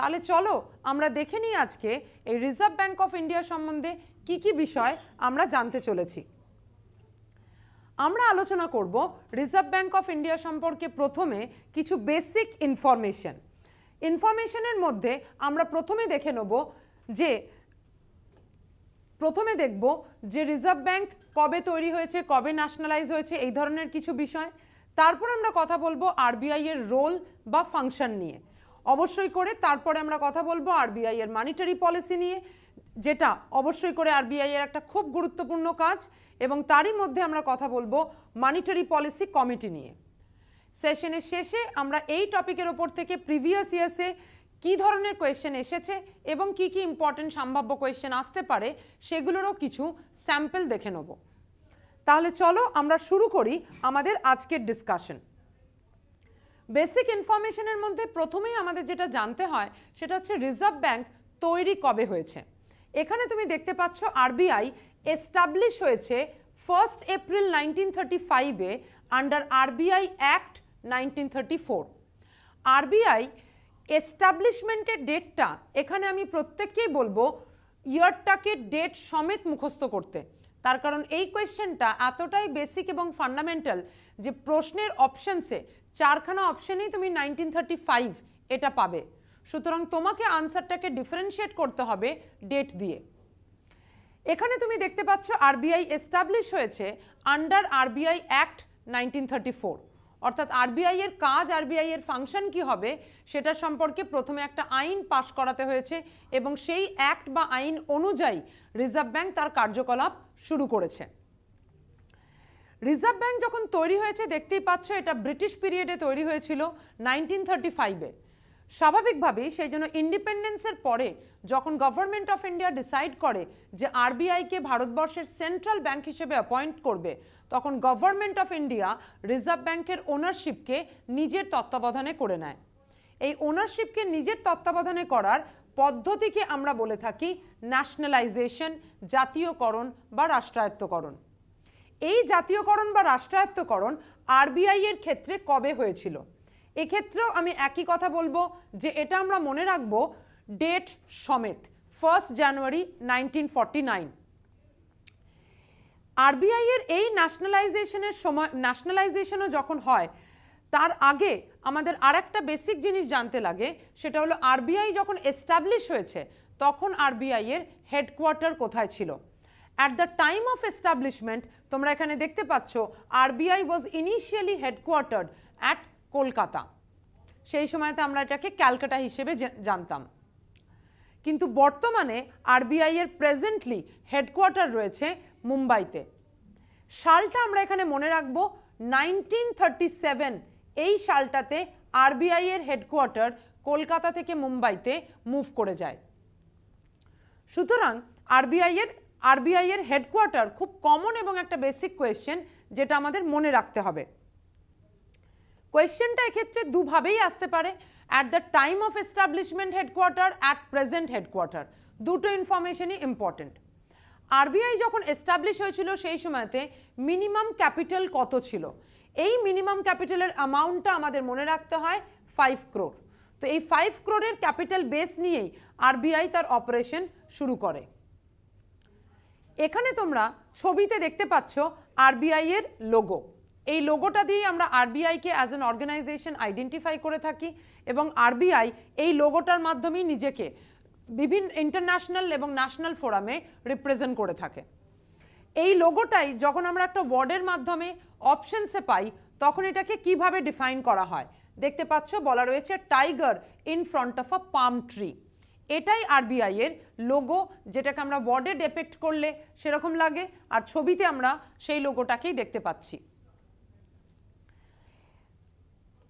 তাহলে চলো আমরা দেখে নিই আজকে এই রিজার্ভ ব্যাঙ্ক অফ ইন্ডিয়া সম্বন্ধে কি কি বিষয় আমরা জানতে চলেছি। আমরা আলোচনা করব রিজার্ভ ব্যাঙ্ক অফ ইন্ডিয়া সম্পর্কে প্রথমে কিছু বেসিক ইনফরমেশন ইনফরমেশনের মধ্যে আমরা প্রথমে দেখে নেব যে, প্রথমে দেখব যে রিজার্ভ ব্যাঙ্ক কবে তৈরি হয়েছে, কবে ন্যাশনালাইজ হয়েছে, এই ধরনের কিছু বিষয়। তারপর আমরা কথা বলব আরবিআই এর রোল বা ফাংশন নিয়ে। অবশ্যই করে তারপরে আমরা কথা বলব আরবিআই এর মানিটারি পলিসি নিয়ে, যেটা অবশ্যই করে আরবিআই এর একটা খুব গুরুত্বপূর্ণ কাজ এবং তারই মধ্যে আমরা কথা বলব মানিটারি পলিসি কমিটি নিয়ে। সেশনের শেষে আমরা এই টপিকের ওপর থেকে প্রিভিয়াস ইয়ার্সে কী ধরনের কোয়েশ্চেন এসেছে এবং কি কি ইম্পর্টেন্ট সম্ভাব্য কোয়েশ্চেন আসতে পারে সেগুলোরও কিছু স্যাম্পল দেখে নেব। তাহলে চলো আমরা শুরু করি আমাদের আজকের ডিসকাশন বেসিক ইনফরমেশনের মধ্যে প্রথমেই আমাদের যেটা জানতে হয়, সেটা হচ্ছে রিজার্ভ ব্যাংক তৈরি কবে হয়েছে। এখানে তুমি দেখতে পাচ্ছ আরবিআই এস্টাবলিশ হয়েছে ফার্স্ট এপ্রিল নাইনটিন থার্টি ফাইভে under RBI act nineteen thirty four RBI এস্টাবলিশমেন্টের ডেটটা এখানে আমি প্রত্যেককেই বলব ইয়ারটাকে ডেট সমেত মুখস্থ করতে। তার কারণ এই কোয়েশ্চেনটা এতটাই বেসিক এবং ফান্ডামেন্টাল যে প্রশ্নের অপশনসে চারখানা অপশনেই তুমি নাইনটিন থার্টি ফাইভ এটা পাবে। সুতরাং তোমাকে আনসারটাকে ডিফারেন্সিয়েট করতে হবে ডেট দিয়ে। এখানে তুমি দেখতে পাচ্ছ আরবিআই এস্টাবলিশ হয়েছে under RBI act nineteen thirty four অর্থাৎ আরবিআই এর কাজ আরবিআই এর ফাংশন কি হবে সেটা সম্পর্কে প্রথমে একটা আইন পাশ করাতে হয়েছে এবং সেই অ্যাক্ট বা আইন অনুযায়ী রিজার্ভ ব্যাংক তার কার্যকলাপ শুরু করেছে। রিজার্ভ ব্যাংক যখন তৈরি হয়েছে, দেখতেই পাচ্ছ এটা ব্রিটিশ পিরিয়ডে তৈরি হয়েছিল নাইনটিন থার্টি ফাইভে স্বাভাবিকভাবেই সেই জন্য ইন্ডিপেন্ডেন্সের পরে যখন গভর্নমেন্ট অফ ইন্ডিয়া ডিসাইড করে যে আরবিআইকে ভারতবর্ষের সেন্ট্রাল ব্যাংক হিসেবে অ্যাপয়েন্ট করবে, তখন গভর্নমেন্ট অফ ইন্ডিয়া রিজার্ভ ব্যাংকের ওনারশিপকে নিজের তত্ত্বাবধানে করে নেয়। এই ওনারশিপকে নিজের তত্ত্বাবধানে করার পদ্ধতিকে আমরা বলে থাকি ন্যাশনালাইজেশন জাতীয়করণ বা রাষ্ট্রায়ত্তকরণ। এই জাতীয়করণ বা রাষ্ট্রায়ত্তকরণ আরবিআই এর ক্ষেত্রে কবে হয়েছিল? এক্ষেত্রেও আমি একই কথা বলব যে এটা আমরা মনে রাখব ডেট সমেত first January nineteen forty nine RBI এর এই ন্যাশনালাইজেশনের সময় ন্যাশনালাইজেশনও যখন হয়, তার আগে আমাদের আর একটা বেসিক জিনিস জানতে লাগে, সেটা হলো আরবিআই যখন এস্টাবলিশ হয়েছে, তখন আরবিআই এর হেডকোয়ার্টার কোথায় ছিল? At the time of establishment তোমরা এখানে দেখতে পাচ্ছ RBI was initially headquartered at Kolkata সেই সময়তে আমরা এটাকে ক্যালকাটা হিসেবে জানতাম। কিন্তু বর্তমানে আরবিআই এর প্রেজেন্টলি হেডকোয়ার্টার রয়েছে মুম্বাইতে। সালটা আমরা এখানে মনে রাখব নাইনটিন এই সালটাতে আরবিআই এর হেডকোয়ার্টার কলকাতা থেকে মুম্বাইতে মুভ করে যায়। সুতরাং আরবিআই এর আরবিআই এর হেডকোয়ার্টার খুব কমন এবং একটা বেসিক কোয়েশ্চেন যেটা আমাদের মনে রাখতে হবে। কোয়েশ্চেনটা এক্ষেত্রে দুভাবেই আসতে পারে। At the time of establishment headquarter at present headquarter দুটো ইনফরমেশনই ইম্পর্টেন্ট আরবিআই যখন এস্টাবলিশ হয়েছিল সেই সময়তে মিনিমাম ক্যাপিটাল কত ছিল? এই মিনিমাম ক্যাপিটালের অ্যামাউন্টটা আমাদের মনে রাখতে হয় ফাইভ ক্রোর তো এই ফাইভ ক্রোরের ক্যাপিটাল বেস নিয়েই আরবিআই তার অপারেশন শুরু করে। এখানে তোমরা ছবিতে দেখতে পাচ্ছ আরবিআই এর লোগো এই লোগোটা দিয়ে আমরা আরবিআইকে অ্যাজ অ্যান অর্গানাইজেশন আইডেন্টিফাই করে থাকি এবং আরবিআই এই লোগোটার মাধ্যমেই নিজেকে বিভিন্ন ইন্টারন্যাশনাল এবং ন্যাশনাল ফোরামে রিপ্রেজেন্ট করে থাকে। এই লোগোটাই যখন আমরা একটা ওয়ার্ডের মাধ্যমে অপশনসে পাই, তখন এটাকে কীভাবে ডিফাইন করা হয়? দেখতে পাচ্ছ বলা রয়েছে tiger in front of a palm tree এটাই আরবিআই এর লোগো যেটাকে আমরা বর্ডে ডেপেক্ট করলে সেরকম লাগে, আর ছবিতে আমরা সেই লোগোটাকেই দেখতে পাচ্ছি।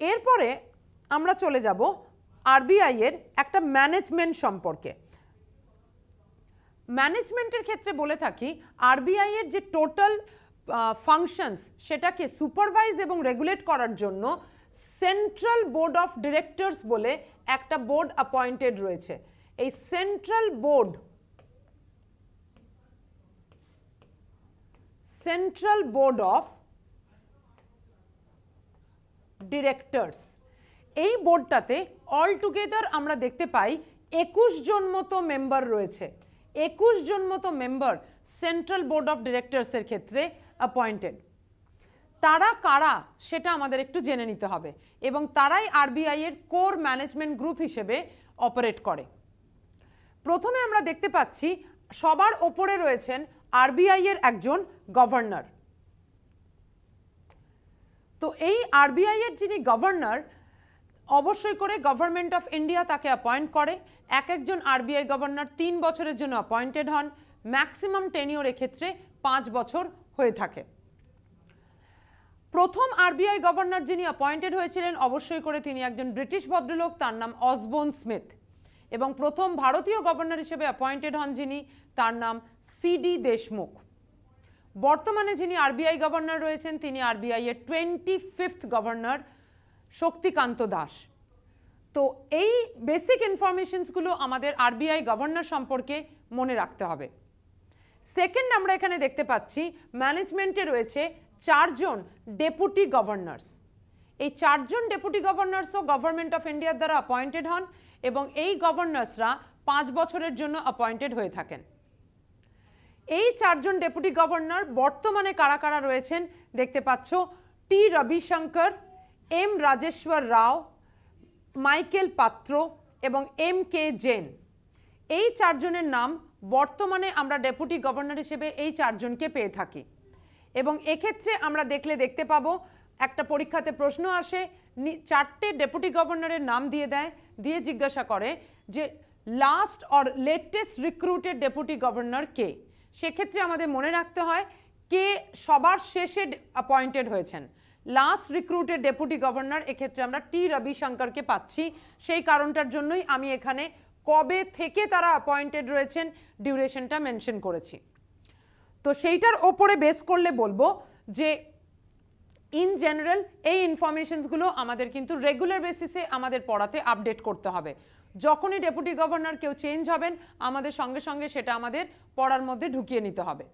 এরপরে আমরা চলে যাব আরবিআই এর একটা ম্যানেজমেন্ট সম্পর্কে। ম্যানেজমেন্টের ক্ষেত্রে বলে থাকি আরবিআই এর যে টোটাল ফাংশনস সেটাকে সুপারভাইজ এবং রেগুলেট করার জন্য সেন্ট্রাল বোর্ড অফ ডিরেক্টরস বলে একটা বোর্ড অ্যাপয়েন্টেড রয়েছে। এই central board central board of directors এই বোর্ডটাতে অল টুগেদার আমরা দেখতে পাই একুশ জন মতো মেম্বার রয়েছে। একুশ জন মতো মেম্বার সেন্ট্রাল বোর্ড অফ ডিরেক্টরসের ক্ষেত্রে অ্যাপয়েন্টেড তারা কারা সেটা আমাদের একটু জেনে নিতে হবে এবং তারাই আরবিআই এর কোর ম্যানেজমেন্ট গ্রুপ হিসেবে অপারেট করে। প্রথমে আমরা দেখতে পাচ্ছি সবার ওপরে রয়েছেন আরবিআই এর একজন গভর্নর। তো এই আরবিআই এর যিনি গভর্নর, অবশ্যই করে গভর্নমেন্ট অফ ইন্ডিয়া তাকে অ্যাপয়েন্ট করে। এক একজন আরবিআই গভর্নর তিন বছরের জন্য অ্যাপয়েন্টেড হন। ম্যাক্সিমাম টেনিওর এক্ষেত্রে পাঁচ বছর হয়ে থাকে। প্রথম আরবিআই গভর্নর যিনি অ্যাপয়েন্টেড হয়েছিলেন, অবশ্যই করে তিনি একজন ব্রিটিশ ভদ্রলোক, তার নাম অসবোন স্মিথ। এবং প্রথম ভারতীয় গভর্নর হিসেবে অ্যাপয়েন্টেড হন যিনি, তার নাম সিডি দেশমুখ। বর্তমানে যিনি আরবিআই গভর্নর রয়েছেন, তিনি আরবিআই এর twenty fifth governor Shaktikanta Das. তো এই বেসিক ইনফরমেশনসগুলো আমাদের আরবিআই গভর্নর সম্পর্কে মনে রাখতে হবে। সেকেন্ড আমরা এখানে দেখতে পাচ্ছি ম্যানেজমেন্টে রয়েছে চারজন ডেপুটি গভর্নর্স এই চারজন ডেপুটি গভর্নর্সও গভর্নমেন্ট অফ ইন্ডিয়ার দ্বারা অ্যাপয়েন্টেড হন। এবং এই গভর্নর্সরা পাঁচ বছরের জন্য অ্যাপয়েন্টেড হয়ে থাকেন। এই চারজন ডেপুটি গভর্নর বর্তমানে কারা কারা রয়েছেন দেখতে পাচ্ছ। T Ravishankar, M Rajeshwar Rao, Michael Patra এবং এম কে জেন। এই চারজনের নাম বর্তমানে আমরা ডেপুটি গভর্নর হিসেবে এই চারজনকে পেয়ে থাকি। এবং এক্ষেত্রে আমরা দেখলে দেখতে পাবো একটা পরীক্ষাতে প্রশ্ন আসে চারটে ডেপুটি গভর্নরের নাম দিয়ে দেয়, দিয়ে জিজ্ঞাসা করে যে last or latest recruited deputy governor কে? সেক্ষেত্রে আমাদের মনে রাখতে হয়, কে সবার শেষে অ্যাপয়েন্টেড হয়েছেন। লাস্ট রিক্রুটেড ডেপুটি গভর্নর, এক্ষেত্রে আমরা টি রবিশঙ্করকে পাচ্ছি। সেই কারণটার জন্যই আমি এখানে কবে থেকে তারা অ্যাপয়েন্টেড রয়েছেন ডিউরেশনটা মেনশন করেছি। তো সেইটার ওপরে বেস করলে বলব যে ইন জেনারেল এই ইনফরমেশনসগুলো আমাদের কিন্তু রেগুলার বেসিসে আমাদের পড়াতে আপডেট করতে হবে। যখনই ডেপুটি গভর্নর কেউ চেঞ্জ হবেন, আমাদের সঙ্গে সঙ্গে সেটা আমাদের পড়ার মধ্যে ঢুকিয়ে নিতে হবে।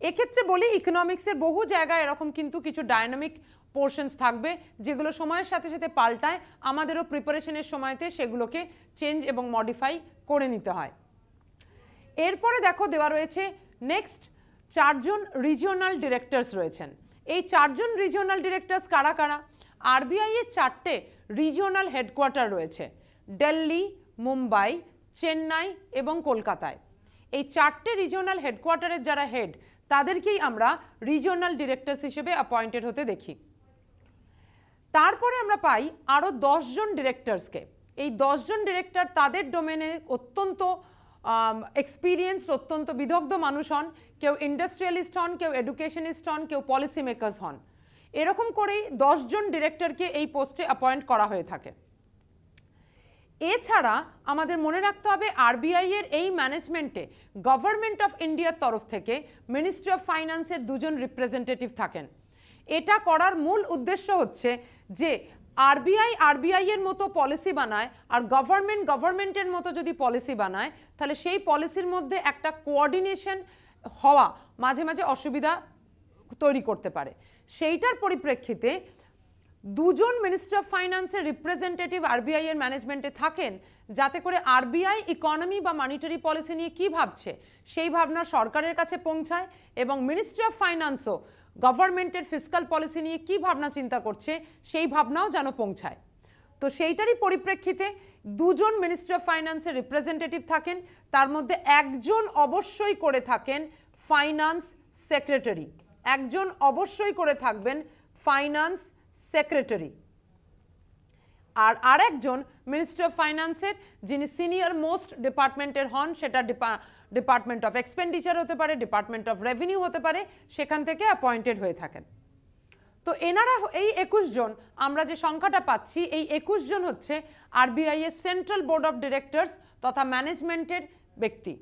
এক্ষেত্রে বলি ইকোনমিক্সের বহু জায়গায় এরকম কিন্তু কিছু ডায়নামিক পোর্শনস থাকবে, যেগুলো সময়ের সাথে সাথে পাল্টায়, আমাদেরও প্রিপারেশনের সময়তে সেগুলোকে চেঞ্জ এবং মডিফাই করে নিতে হয়। এরপরে দেখো দেওয়া রয়েছে নেক্সট চারজন রিজিওনাল ডিরেক্টরস রয়েছেন। এই চারজন রিজিওনাল ডিরেক্টরস কারা কারা? আরবিআই এর চারটে রিজিওনাল হেডকোয়ার্টার রয়েছে। দিল্লি, মুম্বাই, চেন্নাই এবং কলকাতায়। এই চারটে রিজিওনাল হেডকোয়ার্টারের যারা হেড তাদেরকেই আমরা রিজিওনাল ডিরেক্টরস হিসেবে অ্যাপয়েন্টেড হতে দেখি। তারপরে আমরা পাই আরও দশজন ডিরেক্টরসকে এই দশজন ডিরেক্টর তাদের ডোমেনে অত্যন্ত এক্সপিরিয়েন্সড অত্যন্ত বিদগ্ধ মানুষ হন, কেউ ইন্ডাস্ট্রিয়ালিস্ট হন, কেউ এডুকেশনিস্ট হন, কেউ পলিসি মেকার্স হন। এরকম করেই দশজন ডিরেক্টরকে এই পোস্টে অ্যাপয়েন্ট করা হয়ে থাকে। এছাড়া আমাদের মনে রাখতে হবে আরবিআই এর এই ম্যানেজমেন্টে গভর্নমেন্ট অফ ইন্ডিয়ার তরফ থেকে মিনিস্ট্রি অফ ফাইন্যান্সের দুজন রিপ্রেজেন্টেটিভ থাকেন। এটা করার মূল উদ্দেশ্য হচ্ছে যে আরবিআই আরবিআই এর মতো পলিসি বানায়, আর গভর্নমেন্ট গভর্নমেন্টের মতো যদি পলিসি বানায়, তাহলে সেই পলিসির মধ্যে একটা কোঅর্ডিনেশন হওয়া মাঝে মাঝে অসুবিধা তৈরি করতে পারে। সেইটার পরিপ্রেক্ষিতে দুজন মিনিস্টার অফ ফাইন্যান্সের রিপ্রেজেন্টেটিভ আরবিআই এর ম্যানেজমেন্টে থাকেন, যাতে করে আরবিআই ইকোনমি বা মানিটারি পলিসি নিয়ে কী ভাবছে, সেই ভাবনা সরকারের কাছে পৌঁছায় এবং মিনিস্ট্রি অফ ফাইন্যান্সও গভর্নমেন্টের ফিসকাল পলিসি নিয়ে কী ভাবনা চিন্তা করছে, সেই ভাবনাও যেন পৌঁছায়। তো সেইটারই পরিপ্রেক্ষিতে দুজন মিনিস্ট্রি অফ ফাইন্যান্সের রিপ্রেজেন্টেটিভ থাকেন, তার মধ্যে একজন অবশ্যই করে থাকেন ফাইন্যান্স সেক্রেটারি একজন অবশ্যই করে থাকবেন ফাইন্যান্স সেক্রেটারি আর আরেকজন মিনিস্ট্রি অফ ফাইন্যান্সের যিনি সিনিয়র মোস্ট ডিপার্টমেন্টের হন, সেটা ডিপার্টমেন্ট অফ এক্সপেন্ডিচার হতে পারে ডিপার্টমেন্ট অফ রেভিনিউ হতে পারে, সেখান থেকে অ্যাপয়েন্টেড হয়ে থাকেন। তো এনারা এই একুশ জন, আমরা যে সংখ্যাটা পাচ্ছি, এই একুশ জন হচ্ছে আরবিআই এর সেন্ট্রাল বোর্ড অফ ডিরেক্টরস তথা ম্যানেজমেন্টের ব্যক্তি।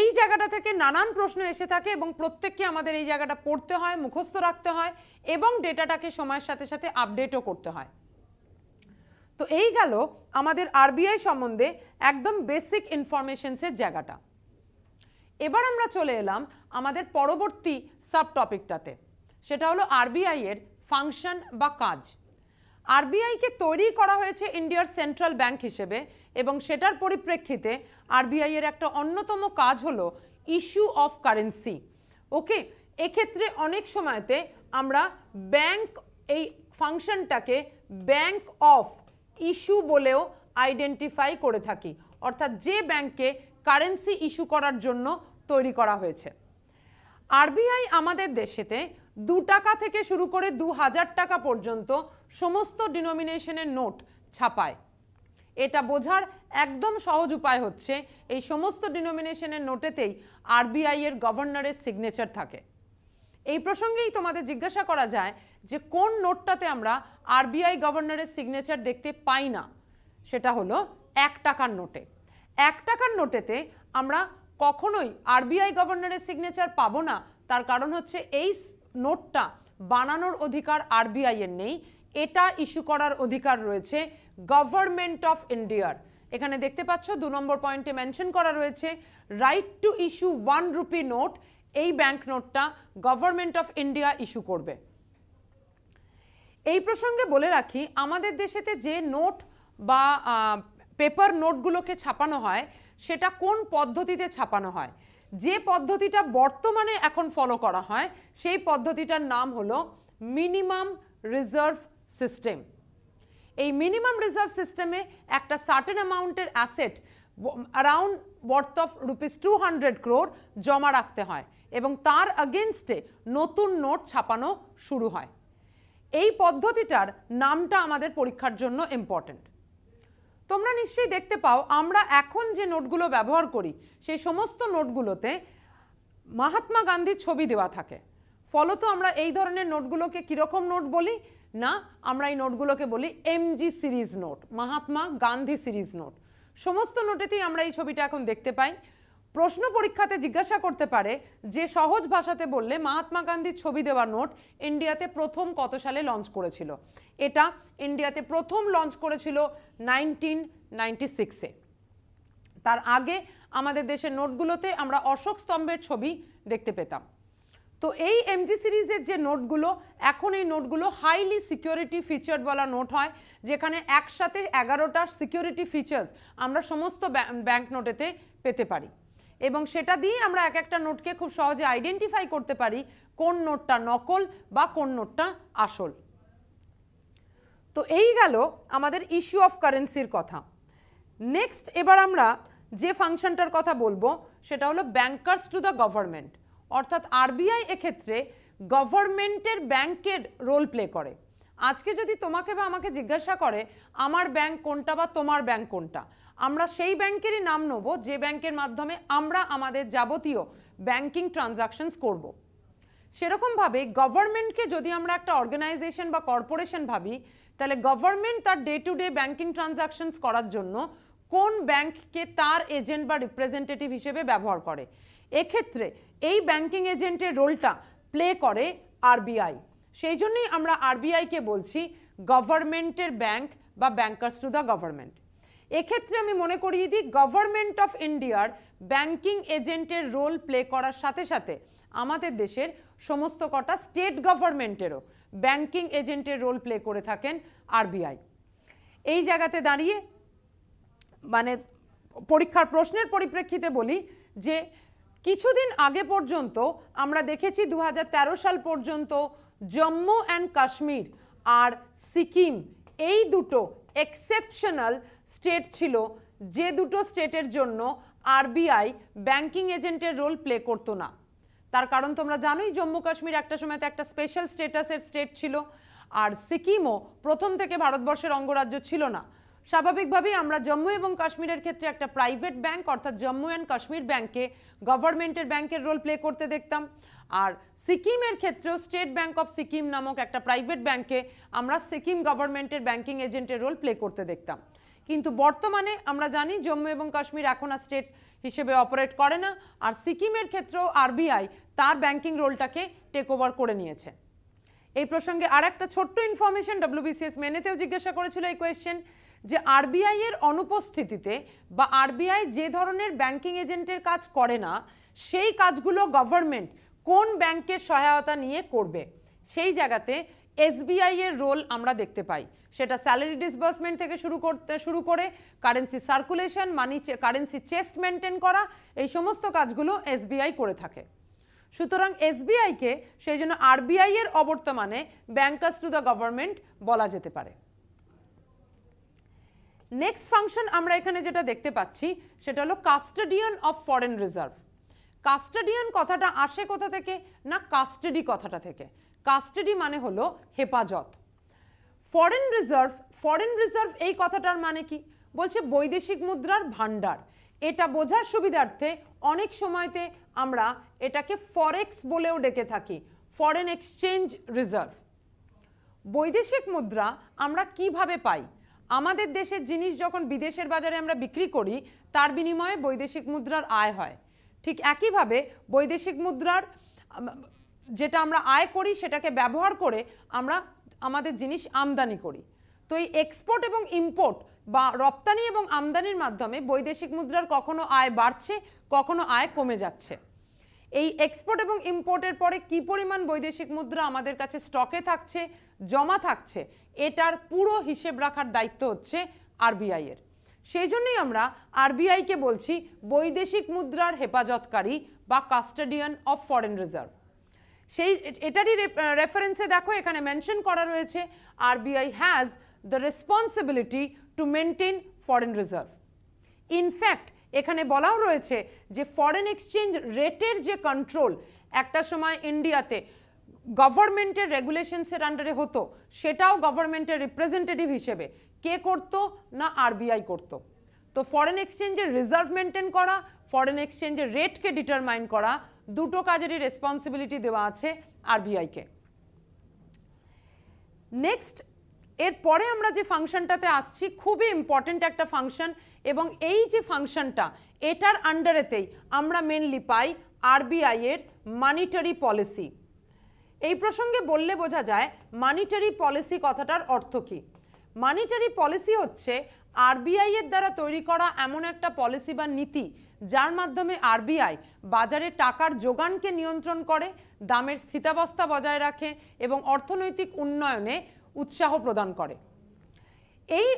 এই জায়গাটা থেকে নানান প্রশ্ন এসে থাকে এবং প্রত্যেককে আমাদের এই জায়গাটা পড়তে হয়, মুখস্থ রাখতে হয় এবং ডেটাটাকে সময়ের সাথে সাথে আপডেটও করতে হয়। তো এই গেল আমাদের আরবিআই সম্বন্ধে একদম বেসিক ইনফরমেশনসের জায়গাটা। এবার আমরা চলে এলাম আমাদের পরবর্তী সাব টপিকটাতে সেটা হলো আরবিআই এর ফাংশন বা কাজ। আরবিআইকে তৈরি করা হয়েছে ইন্ডিয়ার সেন্ট্রাল ব্যাংক হিসেবে এবং সেটার পরিপ্রেক্ষিতে আরবিআই এর একটা অন্যতম কাজ হলো ইস্যু অফ কারেন্সি ওকে, এক্ষেত্রে অনেক সময়তে আমরা ব্যাংক এই ফাংশনটাকে ব্যাংক অফ ইস্যু বলেও আইডেন্টিফাই করে থাকি। অর্থাৎ যে ব্যাংকে কারেন্সি ইস্যু করার জন্য তৈরি করা হয়েছে। আরবিআই আমাদের দেশেতে দু টাকা থেকে শুরু করে দু হাজার টাকা পর্যন্ত সমস্ত ডিনোমিনেশনের নোট ছাপায়। এটা বোঝার একদম সহজ উপায় হচ্ছে, এই সমস্ত ডিনোমিনেশনের নোটেতেই আরবিআই এর গভর্নরের সিগনেচার থাকে। এই প্রসঙ্গেই তোমাদের জিজ্ঞাসা করা যায় যে কোন নোটটাতে আমরা আরবিআই গভর্নরের সিগনেচার দেখতে পাই না, সেটা হলো এক টাকার নোটে। এক টাকার নোটেতে আমরা কখনোই আরবিআই গভর্নরের সিগনেচার পাবো না, তার কারণ হচ্ছে এই নোটটা বানানোর অধিকার আরবিআই এর নেই। এটা ইস্যু করার অধিকার রয়েছে গভর্নমেন্ট অফ ইন্ডিয়ার এখানে দেখতে পাচ্ছ, দু নম্বর পয়েন্টে মেনশন করা রয়েছে right to issue one rupee note এই ব্যাংক নোটটা গভর্নমেন্ট অফ ইন্ডিয়া ইস্যু করবে। এই প্রসঙ্গে বলে রাখি, আমাদের দেশেতে যে নোট বা পেপার নোটগুলোকে ছাপানো হয়, সেটা কোন পদ্ধতিতে ছাপানো হয়? যে পদ্ধতিটা বর্তমানে এখন ফলো করা হয়, সেই পদ্ধতিটার নাম হলো মিনিমাম রিজার্ভ সিস্টেম এই মিনিমাম রিজার্ভ সিস্টেমে একটা সার্টেন অ্যামাউন্টের asset around worth of rupees two hundred crore জমা রাখতে হয় এবং তার আগেনস্টে নতুন নোট ছাপানো শুরু হয়। এই পদ্ধতিটার নামটা আমাদের পরীক্ষার জন্য ইম্পর্টেন্ট তোমরা নিশ্চয়ই দেখতে পাও, আমরা এখন যে নোটগুলো ব্যবহার করি, সেই সমস্ত নোটগুলোতে মহাত্মা গান্ধীর ছবি দেওয়া থাকে। ফলত আমরা এই ধরনের নোটগুলোকে কীরকম নোট বলি? না, আমরা এই নোটগুলোকে বলি MG series note Mahatma Gandhi series note সমস্ত নোটেতেই আমরা এই ছবিটা এখন দেখতে পাই। প্রশ্ন পরীক্ষাতে জিজ্ঞাসা করতে পারে যে সহজ ভাষাতে বললে মহাত্মা গান্ধীর ছবি দেওয়া নোট ইন্ডিয়াতে প্রথম কত সালে লঞ্চ করেছিল? এটা ইন্ডিয়াতে প্রথম লঞ্চ করেছিল নাইনটিন নাইনটি সিক্সে। তার আগে আমাদের দেশের নোটগুলোতে আমরা অশোক স্তম্ভের ছবি দেখতে পেতাম। তো এই এমজি সিরিজের যে নোটগুলো, এখন এই নোটগুলো হাইলি সিকিউরিটি ফিচার্ড বলা নোট হয়, যেখানে একসাথে এগারোটা সিকিউরিটি ফিচার্স আমরা সমস্ত ব্যাংক নোটেতে পেতে পারি। এবং সেটা দিয়ে আমরা এক একটা নোটকে খুব সহজে আইডেন্টিফাই করতে পারি কোন নোটটা নকল বা কোন নোটটা আসল। তো এই গেল আমাদের ইস্যু অফ কারেন্সির কথা। নেক্সট এবার আমরা যে ফাংশনটার কথা বলব, সেটা হলো ব্যাংকার্স টু দ্য গভর্নমেন্ট অর্থাৎ আরবিআই এক্ষেত্রে গভর্নমেন্টের ব্যাংকের রোল প্লে করে। আজকে যদি তোমাকে বা আমাকে জিজ্ঞাসা করে, আমার ব্যাংক কোনটা বা তোমার ব্যাংক কোনটা? আমরা সেই ব্যাংকেরই নাম নেব, যে ব্যাংকের মাধ্যমে আমরা আমাদের যাবতীয় ব্যাংকিং ট্রানজাকশনস করব। সেরকমভাবে গভর্নমেন্টকে যদি আমরা একটা অর্গানাইজেশন বা কর্পোরেশন ভাবি, তাহলে গভর্নমেন্ট তার day to day banking transactions করার জন্য কোন ব্যাংককে তার এজেন্ট বা রিপ্রেজেন্টেটিভ হিসেবে ব্যবহার করে। এক্ষেত্রে এই ব্যাংকিং এজেন্টের রোলটা প্লে করে আরবিআই। সেই জন্যই আমরা আরবিআইকে বলছি গভর্নমেন্টের ব্যাংক বা ব্যাংকার্স টু দ্য গভর্নমেন্ট। এক্ষেত্রে আমি মনে করিয়ে দিই গভর্নমেন্ট অফ ইন্ডিয়ার ব্যাংকিং এজেন্টের রোল প্লে করার সাথে সাথে আমাদের দেশের সমস্ত কটা স্টেট গভর্নমেন্টেরও ব্যাংকিং এজেন্টের রোল প্লে করে থাকেন আরবিআই এই জায়গাতে দাঁড়িয়ে মানে পরীক্ষার প্রশ্নের পরিপ্রেক্ষিতে বলি যে কিছুদিন আগে পর্যন্ত আমরা দেখেছি দু হাজার তেরো সাল পর্যন্ত জম্মু অ্যান্ড কাশ্মীর আর সিকিম এই দুটো এক্সেপশনাল স্টেট ছিল, যে দুটো স্টেটের জন্য আরবিআই ব্যাংকিং এজেন্টের রোল প্লে করতো না। তার কারণ তোমরা জানোই, জম্মু কাশ্মীর একটা সময়তে একটা স্পেশাল স্টেটাসের স্টেট ছিল, আর সিকিমও প্রথম থেকে ভারতবর্ষের অঙ্গরাজ্য ছিল না। স্বাভাবিকভাবেই আমরা জম্মু এবং কাশ্মীরের ক্ষেত্রে একটা প্রাইভেট ব্যাংক, অর্থাৎ জম্মু অ্যান্ড কাশ্মীর ব্যাংকে গভর্নমেন্টের ব্যাংকের রোল প্লে করতে দেখতাম। আর সিকিমের ক্ষেত্রেও স্টেট ব্যাংক অফ সিকিম নামক একটা প্রাইভেট ব্যাংকে আমরা সিকিম গভর্নমেন্টের ব্যাংকিং এজেন্টের রোল প্লে করতে দেখতাম। কিন্তু বর্তমানে আমরা জানি জম্মু এবং কাশ্মীর এখন আর স্টেট হিসেবে অপারেট করে না, আর সিকিমের ক্ষেত্রেও আরবিআই তার ব্যাংকিং রোলটাকে টেক ওভার করে নিয়েছে। এই প্রসঙ্গে আর একটা ছোট্ট ইনফরমেশন ডব্লিউবিসিএস মেনেতেও জিজ্ঞাসা করেছিল এই কোয়েশ্চেন যে আরবিআই এর অনুপস্থিতিতে বা আরবিআই যে ধরনের ব্যাংকিং এজেন্টের কাজ করে না, সেই কাজগুলো গভর্নমেন্ট কোন ব্যাংকের সহায়তা নিয়ে করবে? সেই জায়গাতে এসবিআই এর রোল আমরা দেখতে পাই। সেটা স্যালারি ডিসবার্সমেন্ট থেকে শুরু করতে, শুরু করে currency circulation money currency chest maintain করা, এই সমস্ত কাজগুলো এসবিআই করে থাকে। সুতরাং এসবিআইকে সেই জন্য আরবিআই এর অবর্তমানে ব্যাংকার্স টু দ্য গভর্নমেন্ট বলা যেতে পারে। নেক্সট ফাংশন আমরা এখানে যেটা দেখতে পাচ্ছি, সেটা হলো custodian of foreign reserve custodian কথাটা আসে কোথা থেকে? না কাস্টাডি কথাটা থেকে। কাস্টাডি মানে হলো হেফাজত। ফরেন রিজার্ভ ফরেন রিজার্ভ এই কথাটার মানে কি? বলছে বৈদেশিক মুদ্রার ভান্ডার এটা বোঝার সুবিধার্থে অনেক সময়তে আমরা এটাকে ফরেক্স বলেও ডেকে থাকি ফরেন এক্সচেঞ্জ রিজার্ভ বৈদেশিক মুদ্রা আমরা কীভাবে পাই? আমাদের দেশের জিনিস যখন বিদেশের বাজারে আমরা বিক্রি করি, তার বিনিময়ে বৈদেশিক মুদ্রার আয় হয়। ঠিক একইভাবে বৈদেশিক মুদ্রার যেটা আমরা আয় করি সেটাকে ব্যবহার করে আমরা আমাদের জিনিস আমদানি করি। তো এই এক্সপোর্ট এবং ইম্পোর্ট বা রপ্তানি এবং আমদানির মাধ্যমে বৈদেশিক মুদ্রার কখনো আয় বাড়ছে, কখনো আয় কমে যাচ্ছে। এই এক্সপোর্ট এবং ইম্পোর্টের পরে কি পরিমাণ বৈদেশিক মুদ্রা আমাদের কাছে স্টকে থাকছে, জমা থাকছে, এটার পুরো হিসেব রাখার দায়িত্ব হচ্ছে আরবিআই এর। সেই জন্যই আমরা আরবিআইকে বলছি বৈদেশিক মুদ্রার হেফাজতকারী বা কাস্টাডিয়ান অফ ফরেন রিজার্ভ সেই এটারই রেফারেন্সে দেখো, এখানে মেনশন করা রয়েছে RBI has the responsibility to maintain foreign reserve in fact এখানে বলাও রয়েছে যে ফরেন এক্সচেঞ্জ রেটের যে কন্ট্রোল একটা সময় ইন্ডিয়াতে গভর্নমেন্টের রেগুলেশনসের আন্ডারে হতো, সেটাও গভর্নমেন্টের রিপ্রেজেন্টেটিভ হিসেবে। কে করতো না আরবিআই করতো? তো ফরেন এক্সচেঞ্জের রিজার্ভ মেনটেন করা ফরেন এক্সচেঞ্জের রেটকে ডিটারমাইন করা দুটো কাজেরই রেসপন্সিবিলিটি দেওয়া আছে আরবিআইকে নেক্সট এরপরে আমরা যে ফাংশনটাতে আসছি, খুবই ইম্পর্ট্যান্ট একটা ফাংশন এবং এই যে ফাংশনটা, এটার আন্ডারেতেই আমরা মেনলি পাই আরবিআই এর মানিটারি পলিসি এই প্রসঙ্গে বললে বোঝা যায় মানিটারি পলিসি কথাটার অর্থ কী। মানিটারি পলিসি হচ্ছে আরবিআই এর দ্বারা তৈরি করা এমন একটা পলিসি বা নীতি যার মাধ্যমে আরবিআই বাজারে টাকার যোগানকে নিয়ন্ত্রণ করে, দামের স্থিতাবস্থা বজায় রাখে এবং অর্থনৈতিক উন্নয়নে উৎসাহ প্রদান করে। এই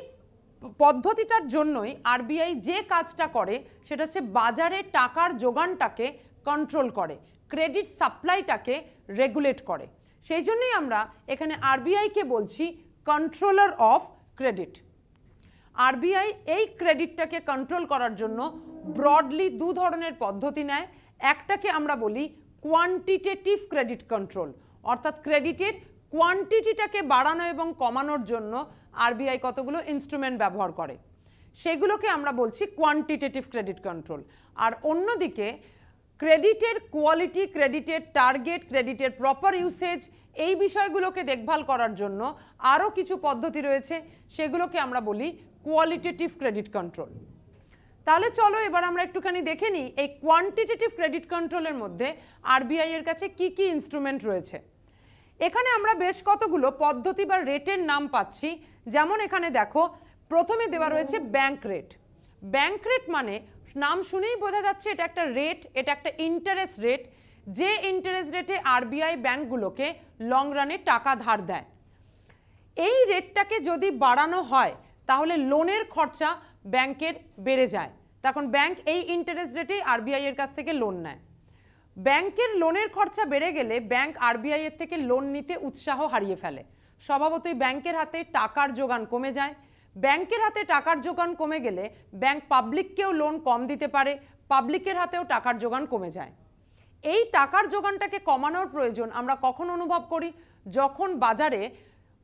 পদ্ধতিটার জন্যই আরবিআই যে কাজটা করে, সেটা হচ্ছে বাজারে টাকার যোগানটাকে কন্ট্রোল করে ক্রেডিট সাপ্লাইটাকে রেগুলেট করে। সেই জন্যই আমরা এখানে আরবিআইকে বলছি কন্ট্রোলার অফ ক্রেডিট আরবিআই এই ক্রেডিটটাকে কন্ট্রোল করার জন্য ব্রডলি দু ধরনের পদ্ধতি নেয়। একটাকে আমরা বলি কোয়ান্টিটেটিভ ক্রেডিট কন্ট্রোল অর্থাৎ ক্রেডিটের কোয়ান্টিটিটাকে বাড়ানো এবং কমানোর জন্য আরবিআই কতগুলো ইনস্ট্রুমেন্ট ব্যবহার করে। সেগুলোকে আমরা বলছি কোয়ান্টিটেটিভ ক্রেডিট কন্ট্রোল আর অন্যদিকে ক্রেডিটের কোয়ালিটি ক্রেডিটের টার্গেট ক্রেডিটের প্রপার ইউসেজ এই বিষয়গুলোকে দেখভাল করার জন্য আরও কিছু পদ্ধতি রয়েছে। সেগুলোকে আমরা বলি কোয়ালিটেটিভ ক্রেডিট কন্ট্রোল তাহলে চলো এবার আমরা একটুখানি দেখে নিই এই কোয়ান্টিটেটিভ ক্রেডিট কন্ট্রোলের মধ্যে আরবিআই এর কাছে কি কি ইনস্ট্রুমেন্ট রয়েছে। এখানে আমরা বেশ কতগুলো পদ্ধতি বা রেটের নাম পাচ্ছি। যেমন এখানে দেখো, প্রথমে দেওয়া রয়েছে ব্যাংক রেট ব্যাংক রেট মানে নাম শুনেই বোঝা যাচ্ছে এটা একটা রেট এটা একটা ইন্টারেস্ট রেট যে ইন্টারেস্ট রেটে আরবিআই ব্যাংকগুলোকে লং রানে টাকা ধার দেয়। এই রেটটাকে যদি বাড়ানো হয় তাহলে লোনের খরচা ব্যাংকের বেড়ে যায়। তখন ব্যাংক এই ইন্টারেস্ট রেটেই আরবিআই এর কাছ থেকে লোন নেয়। ব্যাংকের লোনের খরচা বেড়ে গেলে ব্যাংক আরবিআই এর থেকে লোন নিতে উৎসাহ হারিয়ে ফেলে। স্বভাবতই ব্যাংকের হাতে টাকার যোগান কমে যায়। ব্যাংকের হাতে টাকার যোগান কমে গেলে ব্যাংক পাবলিককেও লোন কম দিতে পারে, পাবলিকের হাতেও টাকার যোগান কমে যায়। এই টাকার যোগানটাকে কমানোর প্রয়োজন আমরা কখন অনুভব করি? যখন বাজারে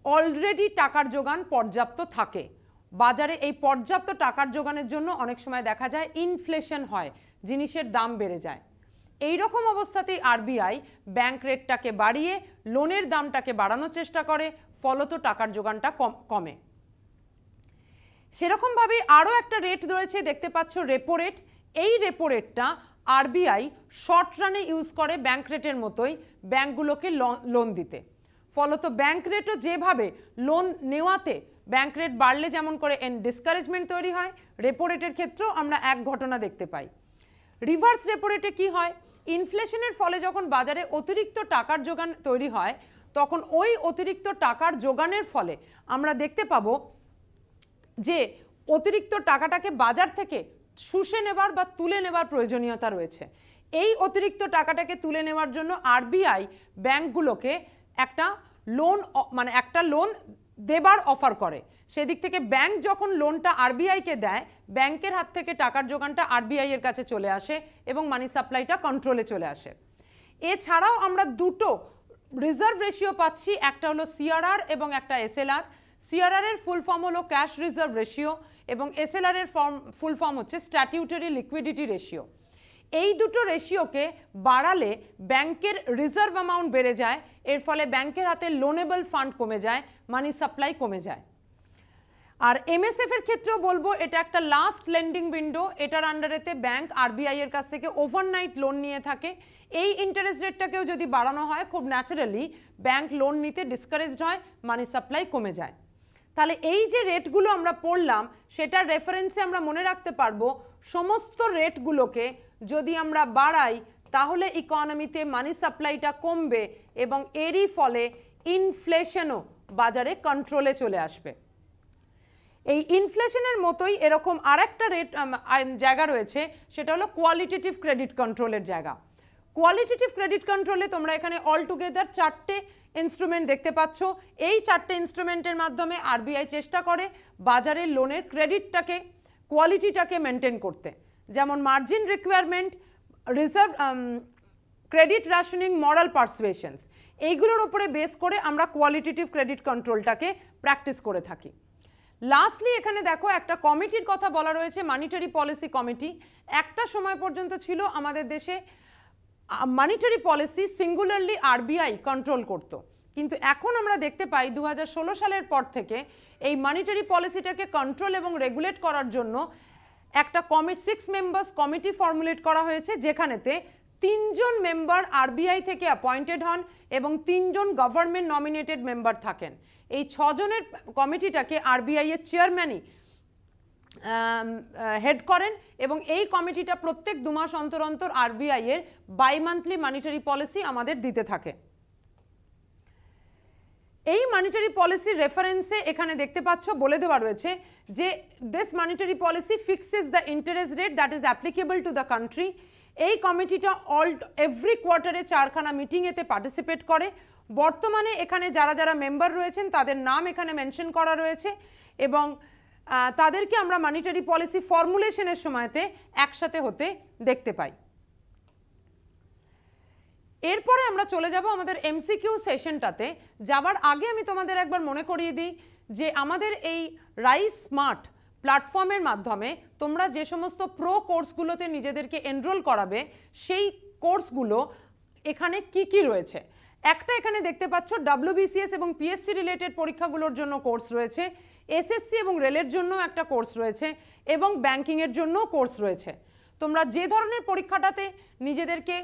অলরেডি টাকার যোগান পর্যাপ্ত থাকে। বাজারে এই পর্যাপ্ত টাকার যোগানের জন্য অনেক সময় দেখা যায় ইনফ্লেশন হয়, জিনিসের দাম বেড়ে যায়। এই রকম অবস্থাতেই আরবিআই ব্যাংক রেটটাকে বাড়িয়ে লোনের দামটাকে বাড়ানোর চেষ্টা করে, ফলত টাকার যোগানটা কম, কমে। সেরকমভাবে আরও একটা রেট রয়েছে, দেখতে পাচ্ছ রেপো রেট এই রেপো রেটটা আরবিআই শর্ট রানে ইউজ করে ব্যাংক রেটের মতোই ব্যাংকগুলোকে লোন দিতে। ফলত ব্যাংক রেটও যেভাবে লোন নেওয়াতে ব্যাংক রেট বাড়লে যেমন করে এন ডিসকারেজমেন্ট তৈরি হয় রেপো রেটের ক্ষেত্রেও আমরা এক ঘটনা দেখতে পাই। রিভার্স রেপো রেটে কী হয়? ইনফ্লেশনের ফলে যখন বাজারে অতিরিক্ত টাকার যোগান তৈরি হয়, তখন ওই অতিরিক্ত টাকার যোগানের ফলে আমরা দেখতে পাবো যে অতিরিক্ত টাকাটাকে বাজার থেকে শুষে নেবার বা তুলে নেবার প্রয়োজনীয়তা রয়েছে। এই অতিরিক্ত টাকাটাকে তুলে নেওয়ার জন্য আরবিআই ব্যাংকগুলোকে একটা লোন মানে একটা লোন দেবার অফার করে। সেদিক থেকে ব্যাংক যখন লোনটা আরবিআইকে দেয় ব্যাংকের হাত থেকে টাকার যোগানটা আরবিআই এর কাছে চলে আসে এবং মানি সাপ্লাইটা কন্ট্রোলে চলে আসে। এছাড়াও আমরা দুটো রিজার্ভ রেশিও পাচ্ছি, একটা হলো সিআরআর এবং একটা এসএলআর সিআরআর এর ফুল ফর্ম হলো ক্যাশ রিজার্ভ রেশিও এবং এসএলআর এর ফর্ম ফুল ফর্ম হচ্ছে স্ট্যাটিউটারি লিকুইডিটি রেশিও এই দুটো রেশিওকে বাড়ালে ব্যাংকের রিজার্ভ অ্যামাউন্ট বেড়ে যায়, এর ফলে ব্যাংকের হাতে লোনেবল ফান্ড কমে যায় মানি সাপ্লাই কমে যায়। আর এমএসএফ এর ক্ষেত্রেও বলব, এটা একটা লাস্ট লেন্ডিং উইন্ডো এটার আন্ডারেতে ব্যাংক আরবিআই এর কাছ থেকে ওভারনাইট লোন নিয়ে থাকে। এই ইন্টারেস্ট রেটটাকেও যদি বাড়ানো হয়, খুব ন্যাচারালি ব্যাংক লোন নিতে ডিসকারেজড হয় মানি সাপ্লাই কমে যায়। তাহলে এই যে রেটগুলো আমরা পড়লাম, সেটার রেফারেন্সে আমরা মনে রাখতে পারব সমস্ত রেটগুলোকে যদি আমরা বাড়াই, তাহলে ইকোনমিতে মানি সাপ্লাইটা কমবে এবং এরই ফলে ইনফ্লেশনও বাজারে কন্ট্রোলে চলে আসবে। এই ইনফ্লেশনের মতোই এরকম আরেকটা রেট জায়গা রয়েছে, সেটা হলো কোয়ালিটেটিভ ক্রেডিট কন্ট্রোলের জায়গা। কোয়ালিটেটিভ ক্রেডিট কন্ট্রোলে তোমরা এখানে অল টুগেদার চারটে ইনস্ট্রুমেন্ট দেখতে পাচ্ছ। এই চারটে ইনস্ট্রুমেন্টের মাধ্যমে আরবিআই চেষ্টা করে বাজারের লোনের ক্রেডিটটাকে কোয়ালিটিটাকে মেনটেন করতে। যেমন margin requirement reserve credit rationing moral persuasions এইগুলোর উপরে বেস করে আমরা কোয়ালিটেটিভ ক্রেডিট কন্ট্রোলটাকে প্র্যাকটিস করে থাকি। লাস্টলি এখানে দেখো একটা কমিটির কথা বলা রয়েছে মানিটারি পলিসি কমিটি একটা সময় পর্যন্ত ছিল আমাদের দেশে monetary policy singularly RBI control করত। কিন্তু এখন আমরা দেখতে পাই দু হাজার ষোলো সালের পর থেকে এই মানিটারি পলিসিটাকে কন্ট্রোল এবং রেগুলেট করার জন্য একটা কমি সিক্স মেম্বার্স কমিটি ফর্মুলেট করা হয়েছে, যেখানেতে তিনজন মেম্বার আরবিআই থেকে অ্যাপয়েন্টেড হন এবং তিনজন গভর্নমেন্ট নমিনেটেড মেম্বার থাকেন। এই ছজনের কমিটিটাকে আরবিআই এর চেয়ারম্যানই হেড করেন এবং এই কমিটিটা প্রত্যেক দু মাস অন্তর অন্তর আরবিআই এর বাই মান্থলি মানিটারি পলিসি আমাদের দিতে থাকে। এই মানিটারি পলিসির রেফারেন্সে এখানে দেখতে পাচ্ছ, বলে দেওয়া রয়েছে যে this monetary policy fixes the interest rate that is applicable to the country এই কমিটিটা অল এভরি কোয়ার্টারে চারখানা মিটিংয়েতে পার্টিসিপেট করে। বর্তমানে এখানে যারা যারা মেম্বার রয়েছেন, তাদের নাম এখানে মেনশন করা রয়েছে এবং তাদেরকে আমরা মানিটারি পলিসি ফর্মুলেশনের সময়তে একসাথে হতে দেখতে পাই। এরপরে আমরা চলে যাব আমাদের এমসিকিউ সেশনটাতে যাবার আগে আমি তোমাদের একবার মনে করিয়ে দিই যে আমাদের এই রাইস স্মার্ট প্ল্যাটফর্মের মাধ্যমে তোমরা যে সমস্ত প্রো কোর্সগুলোতে নিজেদেরকে এনরোল করাবে, সেই কোর্সগুলো এখানে কি কি রয়েছে? একটা এখানে দেখতে পাচ্ছ ডাব্লিউবিসিএস এবং পিএসসি রিলেটেড পরীক্ষাগুলোর জন্য কোর্স রয়েছে এসএসসি এবং রেলের জন্য একটা কোর্স রয়েছে, এবং ব্যাংকিংয়ের জন্য কোর্স রয়েছে। তোমরা যে ধরনের পরীক্ষাটাতে নিজেদেরকে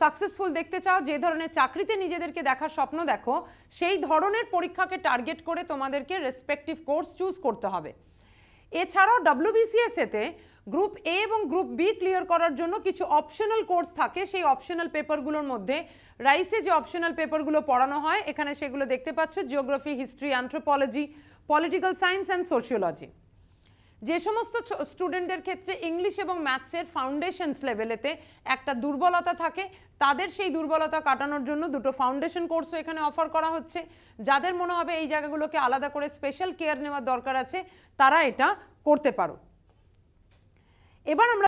সাকসেসফুল দেখতে চাও, যে ধরনের চাকরিতে নিজেদেরকে দেখার স্বপ্ন দেখো, সেই ধরনের পরীক্ষাকে টার্গেট করে তোমাদেরকে রেসপেক্টিভ কোর্স চুজ করতে হবে। এছাড়াও ডাব্লিউবিসিএস এতে গ্রুপ এ এবং গ্রুপ বি ক্লিয়ার করার জন্য কিছু অপশনাল কোর্স থাকে। সেই অপশনাল পেপারগুলোর মধ্যে রাইসে যে অপশনাল পেপারগুলো পড়ানো হয়, এখানে সেগুলো দেখতে পাচ্ছ। Geography history anthropology political science and sociology যে সমস্ত স্টুডেন্টদের ক্ষেত্রে ইংলিশ এবং ম্যাথসের ফাউন্ডেশনস লেভেলেতে একটা দুর্বলতা থাকে, তাদের সেই দুর্বলতা কাটানোর জন্য দুটো ফাউন্ডেশন কোর্সও এখানে অফার করা হচ্ছে। যাদের মনে হবে এই জায়গাগুলোকে আলাদা করে স্পেশাল কেয়ার নেওয়ার দরকার আছে, তারা এটা করতে পারো। এবার আমরা